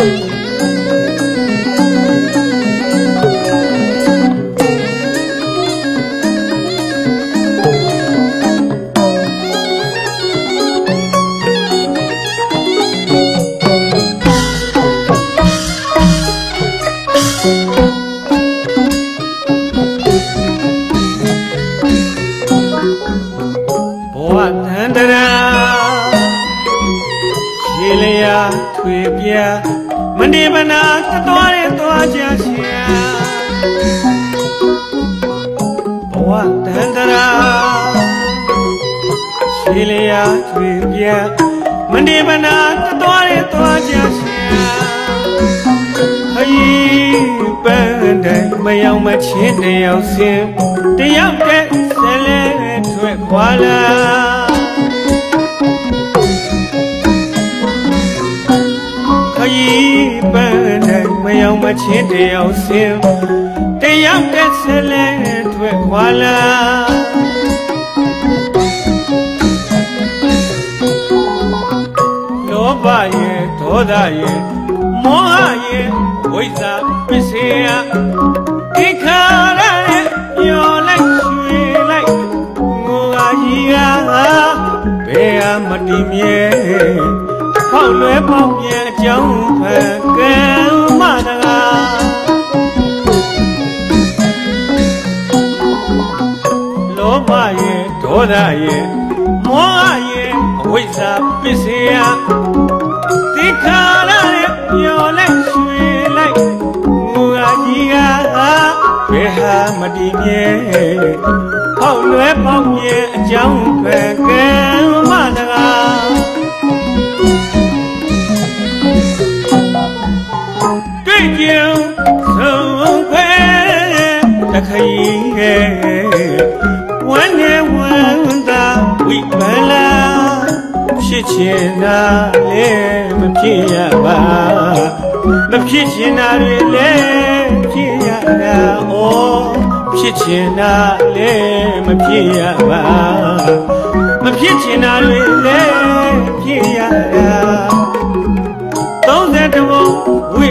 Thank မနေမနာတသွားတဲ့သွားကြရှင်ဘဝတန်တရာရှည်လျာတွေပြမနေမနာတသွားတဲ့သွားကြရှင်ဟိပန်းတိုင်းမယောင်မချင်းတယောက်စင်တယောက်တည်းဆလဲထွက်ခွာလာ ချင်းတယောက်စင်တယောက်တက်ဆလဲထွက်ခွာလာလောဘရဲ့ဒေါသရဲ့မောဟရဲ့ဝိဇ္ဇာပစ္စေယဣခါရရဲ့ညောလိုက်ရွှေလိုက်ငိုကကြီးကဘယ်ဟာမတည်မြဲဖောက်လွဲပေါက်ပြန်အကြောင်းဖန်ကံ လောဘရဲ့ဒေါသရဲ့မောဟရဲ့အဝိဇ္ဇာပစ္စယတိခါရရဲ့မျောလိုက်ရွှေလိုက်ငူအကြီးကဘယ်ဟာမတည်မြဲဖောက်လွဲပေါက်ပြန်အကြောင်းဖန်ကံမတကားတွေ့ကြုံဆုံးခွဲတခရီးရဲ့ ဝမ်းနဲ့ဝမ်းသာဝိပလာဖြစ်ချင်တာလည်းမဖြစ်ရပါမဖြစ်ချင်တာတွေလည်းဖြစ်ရတာဩဖြစ်ချင်တာလည်းမဖြစ်ရပါမဖြစ်ချင်တာတွေလည်းဖြစ်ရတာ30ဘုံဝိ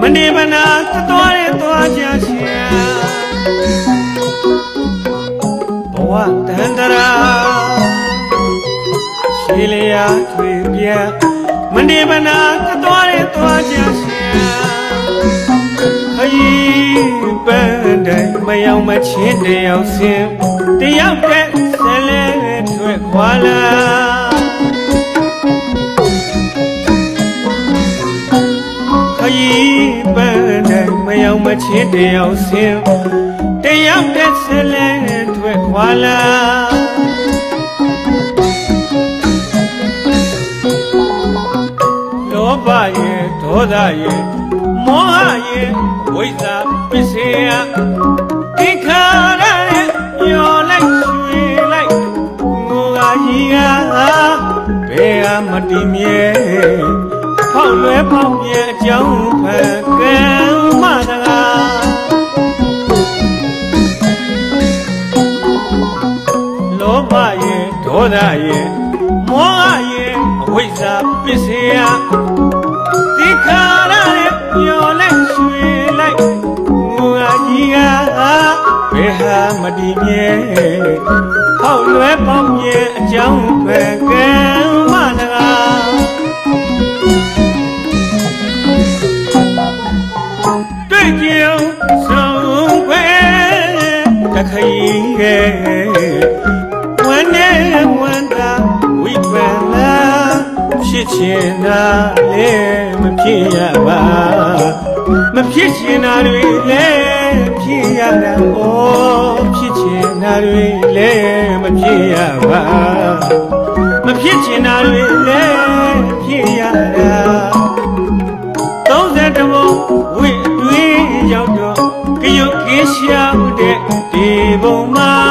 မနေမနာသသွားတဲ့သွားကြရှင်ဘဝတန္တရာရှည်လျာထွေပြမနေမနာသသွားတဲ့သွားကြရှင်ဟိပန်းတိုင်းမယောင်မချင်းတယောက်စင်တယောက်တည်းဆလဲထွက်ခွာလာ ချင်းတယောက်စင်တယောက်တည်းဆလဲထွက်ခွာလာလောဘရဲ့ဒေါသရဲ့မောဟရဲ့ဝိဇ္ဇာပစ္စေယတိခါရရဲ့ညောလိုက်ရွှေလိုက်ငိုကကြီးကဘယ်ဟာမတည်မြဲဖောက်လွဲပေါက်ပြန်အကြောင်းဖန်ကံ ရဲ့ဒေါသရဲ့မောဟရဲ့အဝိဇ္ဇာပစ္စယတိခါရရဲ့ပျော်လိုက်ရွှေလိုက်ငူအကြီးကဘယ်ဟာမတည်မြဲဖောက်လွဲပေါက်ပြန်အကြောင်းဖန်ကံမတကားကြုံဆုံးခွဲတခရီးရဲ့ ဖြစ်ချင်တာလည်းမဖြစ်ရပါမဖြစ်ချင်တာတွေလည်းဖြစ်ရတာဩဖြစ်ချင်တာတွေလည်းမဖြစ်ရပါမဖြစ်ချင်တာတွေလည်းဖြစ်ရတာ30ဘုံဝိတွင်ရောက်တော့ကရုတ်ကင်းရှာတဲ့ဒီဘုံမှာ